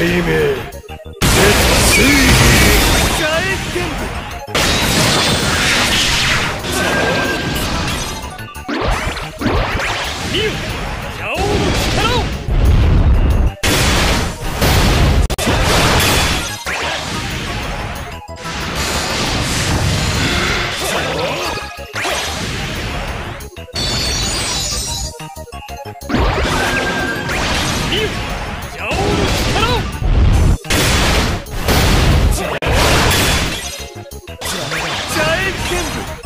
題名。絶対にって kindred.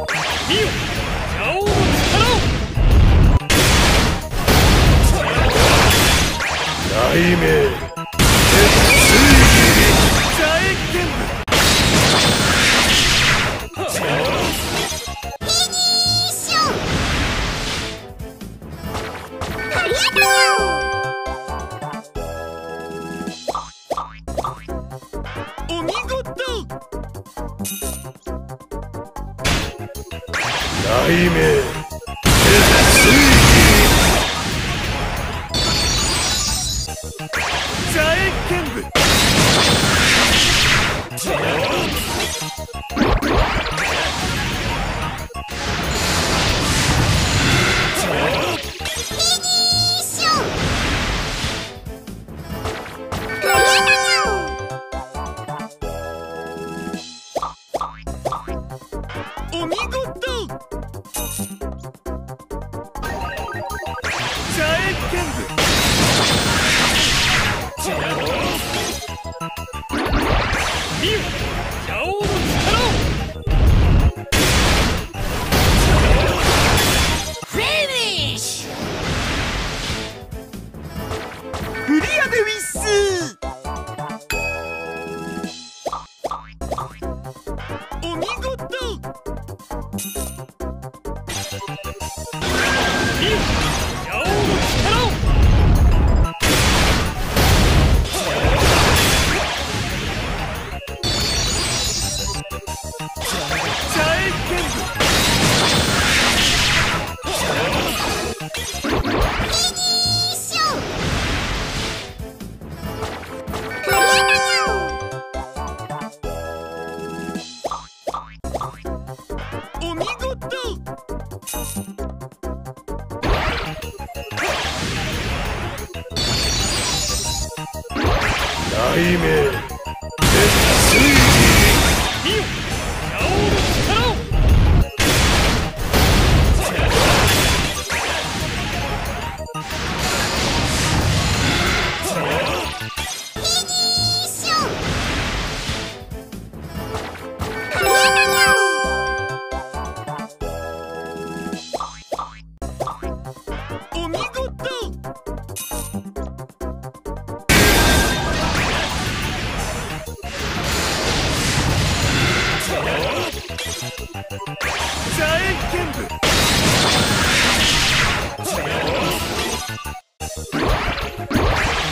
ありがとうお見事。Dreaming.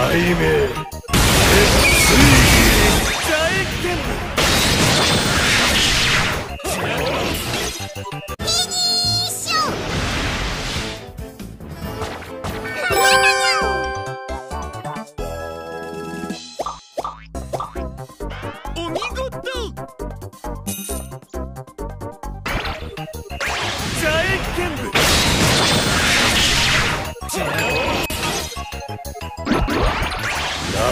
Time it.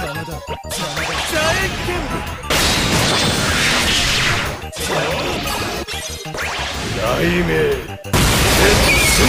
邪魔だ邪魔だ大剣舞雷鳴鉄槌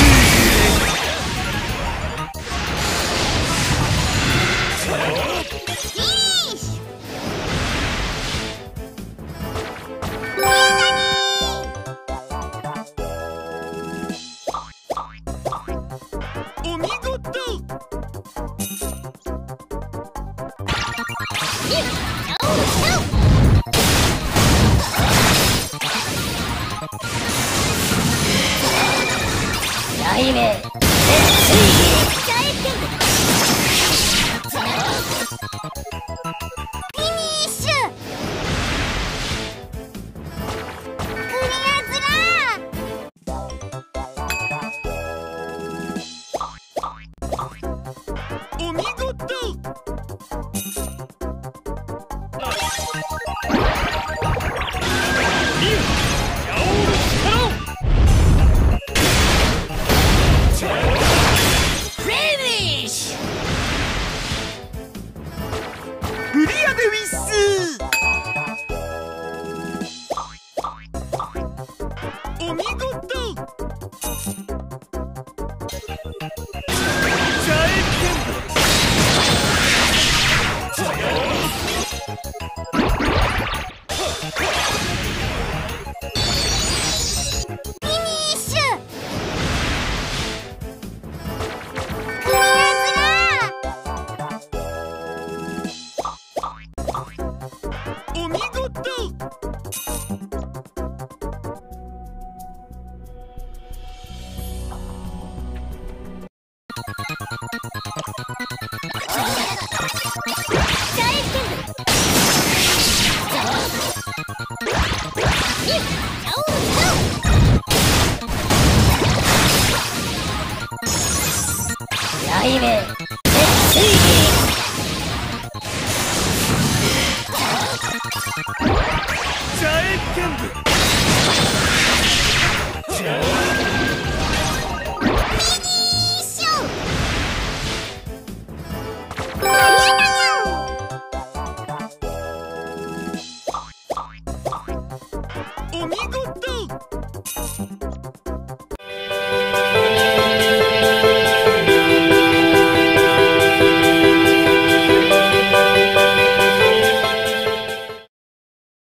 題名 Yeah.